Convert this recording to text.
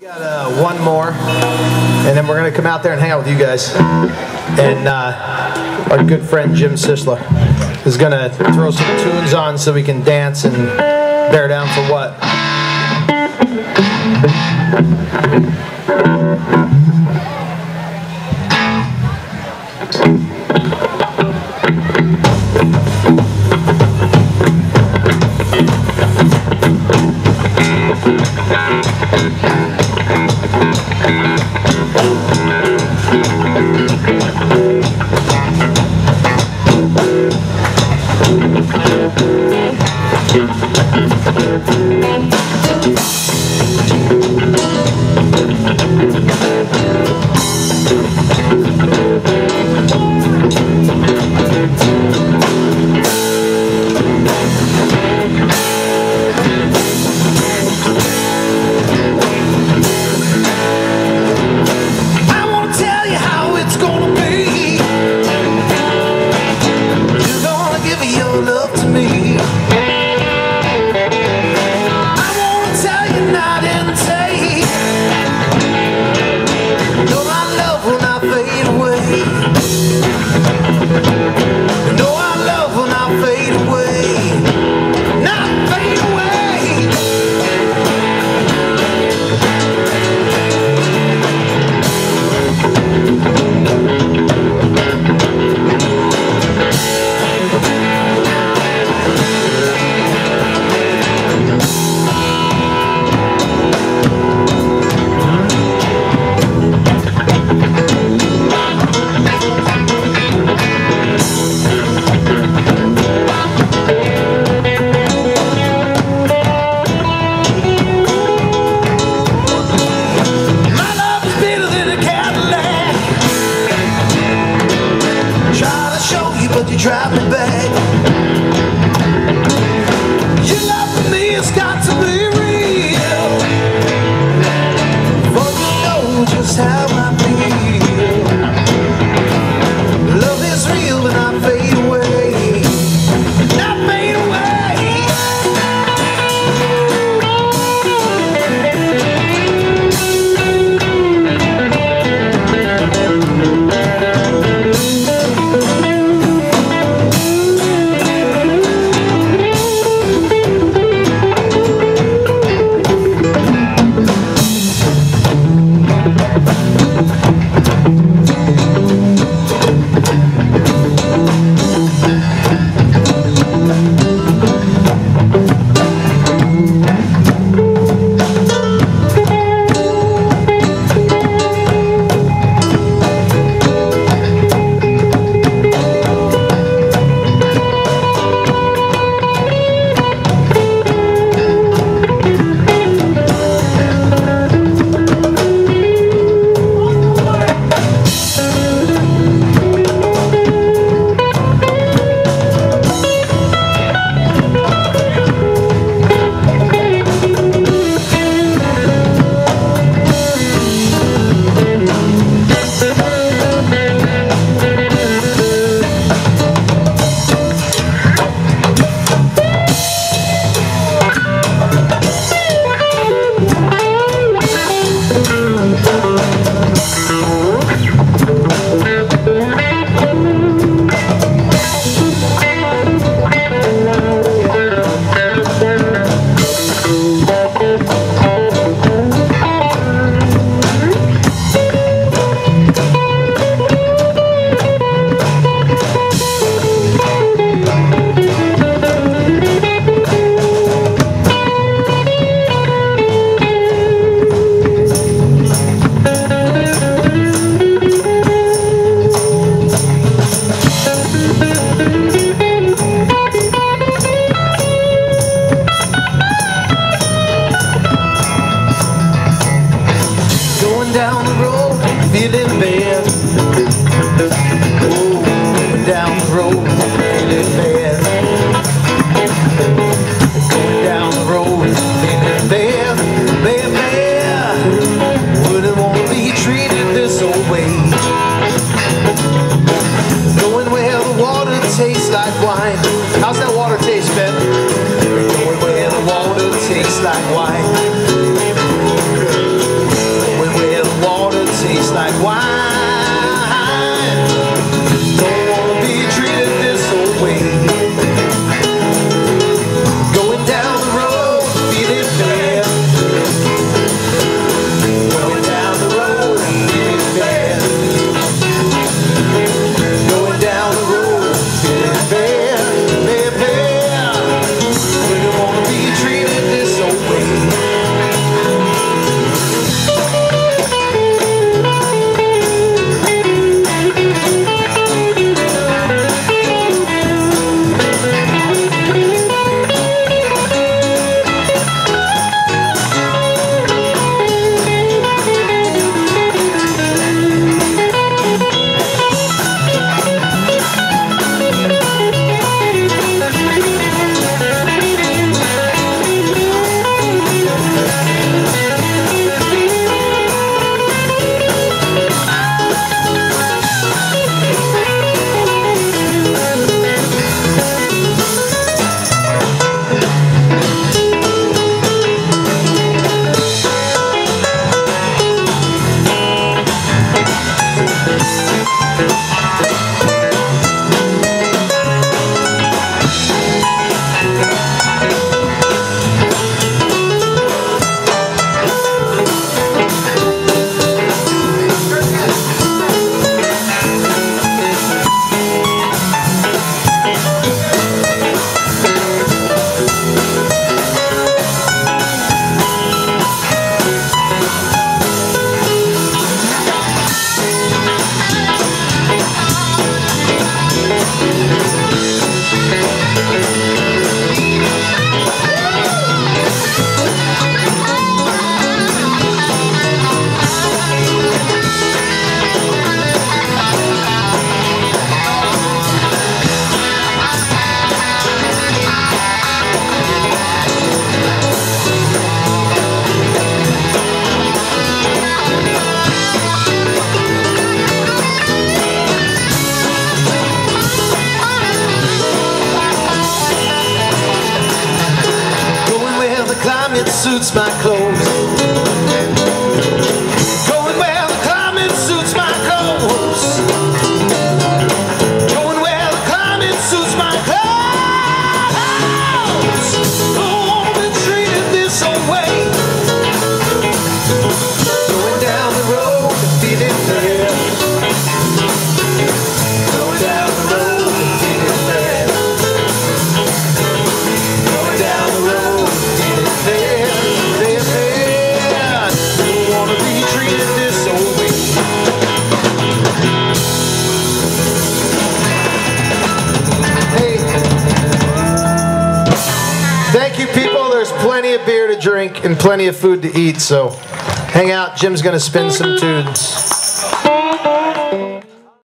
We got uh, one more, and then we're going to come out there and hang out with you guys. And uh, our good friend Jim Sisler is going to throw some tunes on so we can dance and bear down for what? Música but you drive me back tastes like wine? When will water taste like wine? Don't wanna be treated this old way. Going down the road, feeling. drink and plenty of food to eat, so hang out. Jim's going to spin some tunes.